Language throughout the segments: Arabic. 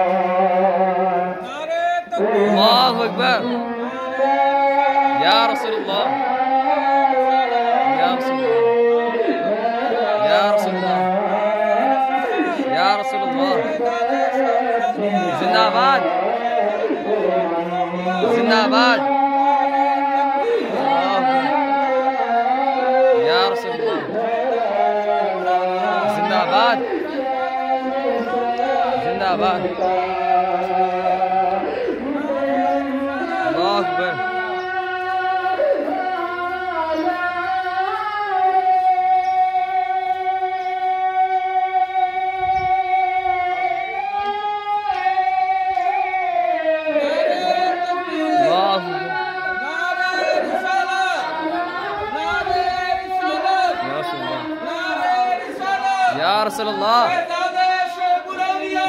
الله أكبر. يا رسول الله. يا رسول الله. يا رسول الله. يا رسول الله. زنداباد زنداباد زنداباد الله أكبر. يا رسول الله.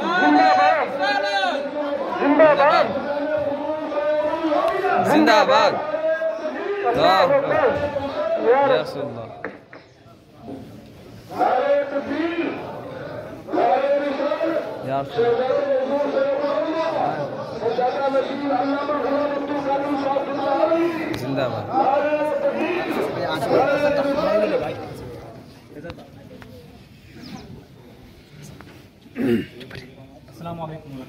जिंदाबाद जिंदाबाद जिंदाबाद Yar Zindabad. السلام علیکم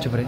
چپ رہے